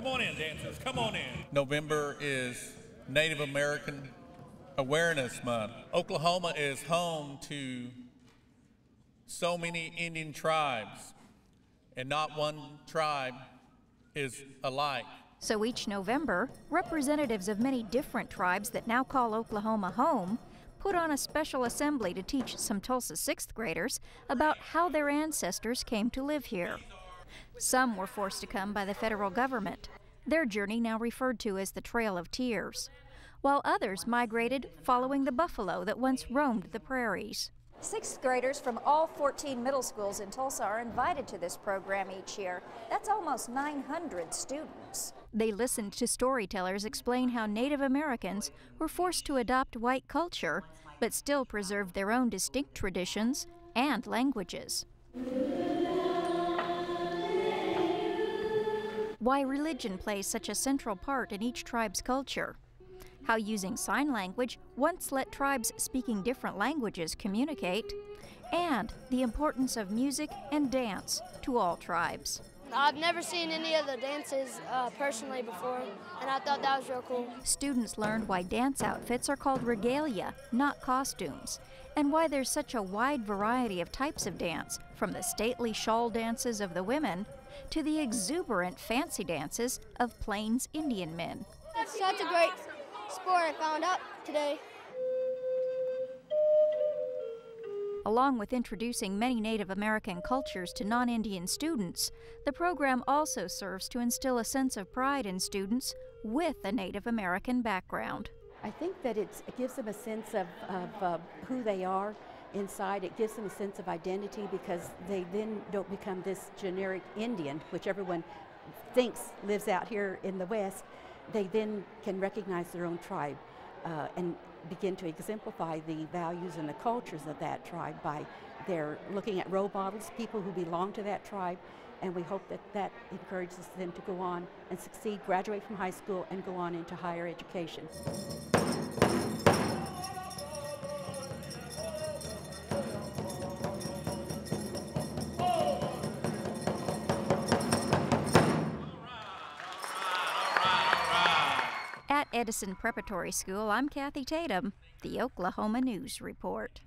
Come on in, dancers. Come on in. November is Native American Awareness Month. Oklahoma is home to so many Indian tribes, and not one tribe is alike. So each November, representatives of many different tribes that now call Oklahoma home put on a special assembly to teach some Tulsa sixth graders about how their ancestors came to live here. Some were forced to come by the federal government, their journey now referred to as the Trail of Tears, while others migrated following the buffalo that once roamed the prairies. Sixth graders from all 14 middle schools in Tulsa are invited to this program each year. That's almost 900 students. They listened to storytellers explain how Native Americans were forced to adopt white culture, but still preserved their own distinct traditions and languages. Why religion plays such a central part in each tribe's culture how using sign language once let tribes speaking different languages communicate, and the importance of music and dance to all tribes. I've never seen any of the dances uh, personally before, and I thought that was real cool. Students learned why dance outfits are called regalia, not costumes, and why there's such a wide variety of types of dance, from the stately shawl dances of the women to the exuberant fancy dances of Plains Indian men. It's such a great sport I found out today. Along with introducing many Native American cultures to non Indian students, the program also serves to instill a sense of pride in students with a Native American background. I think that it gives them a sense of, of uh, who they are inside. It gives them a sense of identity because they then don't become this generic Indian, which everyone thinks lives out here in the West they then can recognize their own tribe uh, and begin to exemplify the values and the cultures of that tribe by their looking at role models, people who belong to that tribe, and we hope that that encourages them to go on and succeed, graduate from high school, and go on into higher education. Edison Preparatory School, I'm Cathy Tatom, the Oklahoma News Report.